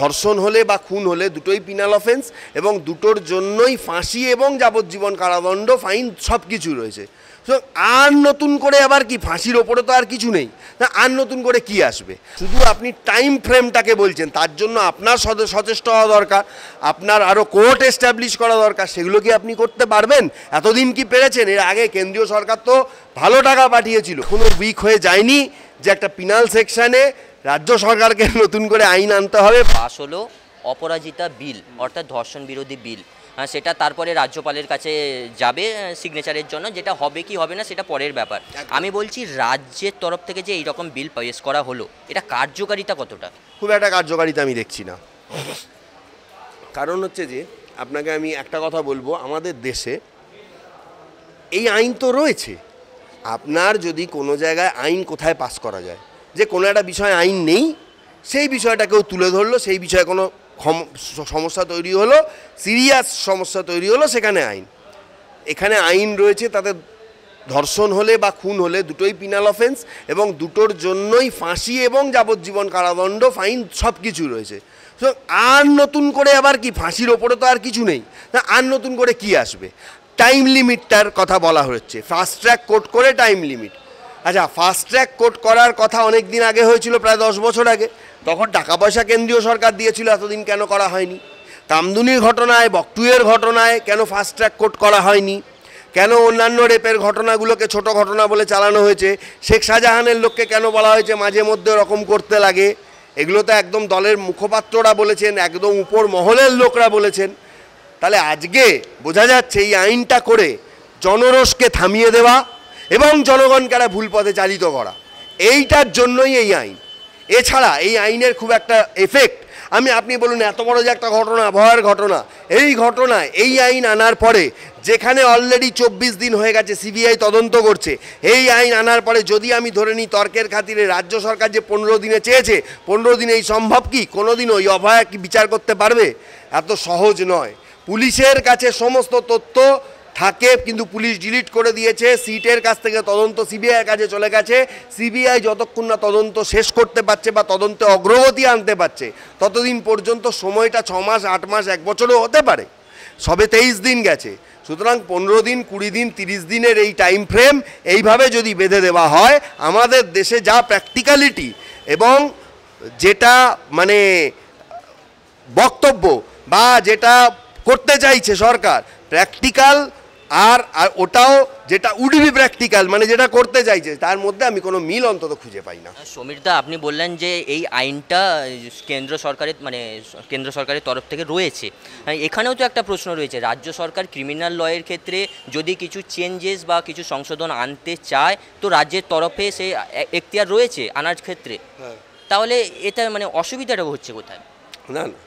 ধর্ষণ হলে বা খুন হলে দুটোই পিনাল অফেন্স এবং দুটোর জন্যই ফাঁসি এবং যাবজ্জীবন কারাদণ্ড, ফাইন সব কিছু রয়েছে আর নতুন করে আবার কি ফাঁসির ওপরে তো আর কিছু নেই? না, আর নতুন করে কি আসবে? শুধু আপনি টাইম ফ্রেমটাকে বলছেন, তার জন্য আপনার সচেষ্ট হওয়া দরকার, আপনার আরও কোর্ট এস্টাবলিশ করা দরকার, সেগুলো কি আপনি করতে পারবেন? এতদিন কি পেরেছেন? এর আগে কেন্দ্রীয় সরকার তো ভালো টাকা পাঠিয়েছিল। কোনো উইক হয়ে যায়নি যে একটা পিনাল সেকশানে রাজ্য সরকারকে নতুন করে আইন আনতে হবে। পাস হলো অপরাজিতা বিল অর্থাৎ ধর্ষণ বিরোধী বিল। আহ, সেটা তারপরে রাজ্যপালের কাছে যাবে সিগনেচারের জন্য। যেটা হবে কি হবে না সেটা পরের ব্যাপার। আমি বলছি রাজ্যের তরফ থেকে যে এইরকম বিল পেশ করা হলো এটা কার্যকারিতা কতটা? খুব একটা কার্যকারিতা আমি দেখছি না। কারণ হচ্ছে যে আপনাকে আমি একটা কথা বলব আমাদের দেশে এই আইন তো রয়েছে। আপনার যদি কোনো জায়গায় আইন কোথায় পাস করা যায় যে কোনো একটা বিষয় আইন নেই, সেই বিষয়টা কেউ তুলে ধরলো, সেই বিষয়ে কোনো সমস্যা তৈরি হলো, সিরিয়াস সমস্যা তৈরি হলো সেখানে আইন। এখানে আইন রয়েছে তাতে ধর্ষণ হলে বা খুন হলে দুটোই পিনাল অফেন্স এবং দুটোর জন্যই ফাঁসি এবং যাবজ্জীবন কারাদণ্ড, ফাইন সব কিছু রয়েছে আর নতুন করে আবার কি, ফাঁসির ওপরে তো আর কিছু নেই। না আর নতুন করে কি আসবে? টাইম লিমিটটার কথা বলা হচ্ছে। ফাস্ট ট্র্যাক কোর্ট করে টাইম লিমিট আচ্ছা ফাস্ট ট্র্যাক কোর্ট করার কথা অনেক দিন আগে হয়েছিল, প্রায় দশ বছর আগে। তখন টাকা পয়সা কেন্দ্রীয় সরকার দিয়েছিল, এতদিন কেন করা হয়নি? কামদুনির ঘটনায়, বকটুয়ের ঘটনায় কেন ফাস্ট ট্র্যাক কোর্ট করা হয়নি? কেন অন্যান্য রেপের ঘটনাগুলোকে ছোট ঘটনা বলে চালানো হয়েছে? শেখ শাহজাহানের লোককে কেন বলা হয়েছে মাঝে মধ্যে ওরকম করতে লাগে? এগুলো তো একদম দলের মুখপাত্ররা বলেছেন, একদম উপর মহলের লোকরা বলেছেন। তাহলে আজকে বোঝা যাচ্ছে এই আইনটা করে জনরোষকে থামিয়ে দেওয়া এবং জনগণকে একটা ভুল পথে চালিত করা। এইটার জন্যই এই আইন। এছাড়া এই আইনের খুব একটা এফেক্ট আমি, আপনি বলুন, এত বড় যে একটা ঘটনা, ভয়ের ঘটনা, এই ঘটনায় এই আইন আনার পরে, যেখানে অলরেডি চব্বিশ দিন হয়ে গেছে, সিবিআই তদন্ত করছে, এই আইন আনার পরে যদি আমি ধরে নিই, তর্কের খাতিরে রাজ্য সরকার যে পনেরো দিনে চেয়েছে, পনেরো দিনে এই সম্ভব কি? কোনো দিন ওই অভয়া কি বিচার করতে পারবে? এত সহজ নয়। পুলিশের কাছে সমস্ত তথ্য থাকে, কিন্তু পুলিশ ডিলিট করে দিয়েছে। সিটের কাছ থেকে তদন্ত সিবিআইয়ের কাছে চলে গেছে। সিবিআই যতক্ষণ না তদন্ত শেষ করতে পারছে বা তদন্তে অগ্রগতি আনতে পারছে, ততদিন পর্যন্ত সময়টা ছ মাস, আট মাস, এক বছরও হতে পারে। সবে তেইশ দিন গেছে। সুতরাং পনেরো দিন, কুড়ি দিন, তিরিশ দিনের এই টাইম ফ্রেম এইভাবে যদি বেঁধে দেওয়া হয়, আমাদের দেশে যা প্র্যাকটিক্যালিটি এবং যেটা মানে বক্তব্য বা যেটা করতে চাইছে সরকার প্র্যাকটিক্যাল আর ওটাও যেটা উডবি প্র্যাকটিক্যাল মানে যেটা করতে চাইছে তার মধ্যে আমি কোনো মিল অন্তত খুঁজে পাই না। সমীরদা আপনি বললেন যে এই আইনটা কেন্দ্র সরকারের মানে কেন্দ্র সরকারের তরফ থেকে রয়েছে। হ্যাঁ, এখানেও তো একটা প্রশ্ন রয়েছে রাজ্য সরকার ক্রিমিনাল লয়ের ক্ষেত্রে যদি কিছু চেঞ্জেস বা কিছু সংশোধন আনতে চায় তো রাজ্যের তরফে সে এখতিয়ার রয়েছে আনার ক্ষেত্রে। তাহলে এটা মানে অসুবিধাটা হচ্ছে কোথায়? না না।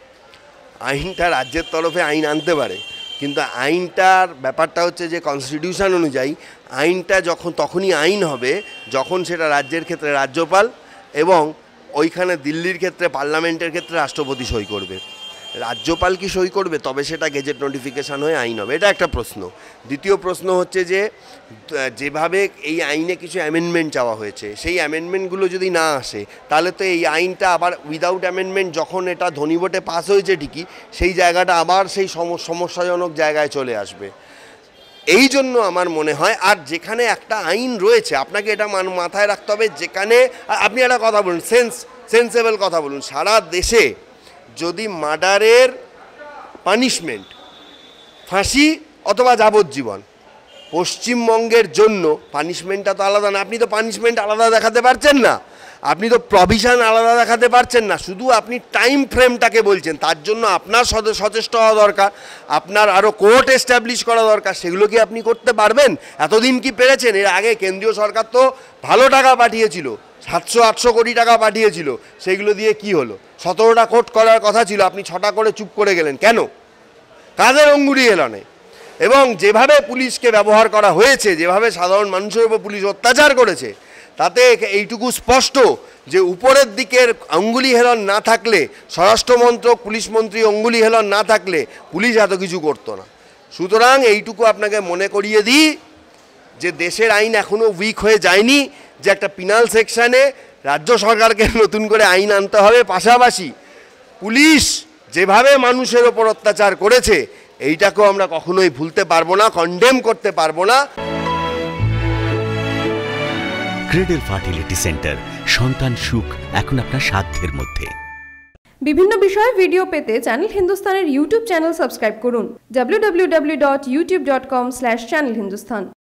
আইনটা রাজ্যের তরফে আইন আনতে পারে কিন্তু আইনটার ব্যাপারটা হচ্ছে যে কনস্টিটিউশন অনুযায়ী আইনটা যখন, তখনই আইন হবে, যখন সেটা রাজ্যের ক্ষেত্রে রাজ্যপাল এবং ওইখানে দিল্লির ক্ষেত্রে পার্লামেন্টের ক্ষেত্রে রাষ্ট্রপতি সই করবে। রাজ্যপাল কি সই করবে? তবে সেটা গেজেট নোটিফিকেশান হয়ে আইন হবে। এটা একটা প্রশ্ন। দ্বিতীয় প্রশ্ন হচ্ছে যে যেভাবে এই আইনে কিছু অ্যামেন্ডমেন্ট চাওয়া হয়েছে, সেই অ্যামেন্ডমেন্টগুলো যদি না আসে, তাহলে তো এই আইনটা আবার উইদাউট অ্যামেন্ডমেন্ট যখন এটা ধনী ভোটে পাস হয়েছে ঠিকই, সেই জায়গাটা আবার সেই সম- সমস্যাজনক জায়গায় চলে আসবে। এই জন্য আমার মনে হয়, আর যেখানে একটা আইন রয়েছে, আপনাকে এটা মান- মাথায় রাখতে হবে, যেখানে আপনি একটা কথা বলুন সেন্স সেন্সেবল কথা বলুন। সারা দেশে যদি মার্ডারের পানিশমেন্ট, ফাঁসি অথবা যাবজ্জীবন পশ্চিমবঙ্গের জন্য পানিশমেন্টটা তো আলাদা না, আপনি তো পানিশমেন্ট আলাদা দেখাতে পারছেন না। আপনি তো প্রভিশন আলাদা দেখাতে পারছেন না, শুধু আপনি টাইম ফ্রেমটাকে বলছেন, তার জন্য আপনার সচেষ্ট হওয়া দরকার, আপনার আরও কোর্ট এস্টাবলিশ করা দরকার, সেগুলো কি আপনি করতে পারবেন? এতদিন কি পেরেছেন? এর আগে কেন্দ্রীয় সরকার তো ভালো টাকা পাঠিয়েছিল, সাতশো, আটশো কোটি টাকা পাঠিয়েছিল, সেগুলো দিয়ে কি হলো? সতেরোটা কোর্ট করার কথা ছিল, আপনি ছটা করে চুপ করে গেলেন, কেন? কাদের অঙ্গুলি এলানে? এবং যেভাবে পুলিশকে ব্যবহার করা হয়েছে, যেভাবে সাধারণ মানুষের উপর পুলিশ অত্যাচার করেছে তাতে এইটুকু স্পষ্ট যে উপরের দিকের অঙ্গুলি হেলন না থাকলে স্বরাষ্ট্রমন্ত্রক পুলিশ মন্ত্রী অঙ্গুলি হেলন না থাকলে পুলিশ এত কিছু করতো না। সুতরাং এইটুকু আপনাকে মনে করিয়ে দিই যে দেশের আইন এখনও উইক হয়ে যায়নি, যে একটা পিনাল সেকশানে রাজ্য সরকারকে নতুন করে আইন আনতে হবে। পাশাপাশি পুলিশ যেভাবে মানুষের ওপর অত্যাচার করেছে, এইটাকেও আমরা কখনোই ভুলতে পারব না কন্ডেম করতে পারব না। ক্রেডেল ফার্টিলিটি সেন্টার সন্তান সুখ এখন আপনার সাধ্যের মধ্যে। বিভিন্ন বিষয়ে ভিডিও পেতে চ্যানেল হিন্দুস্তানের ইউটিউব চ্যানেল সাবস্ক্রাইব করুন। www.youtube.com/channelhindustan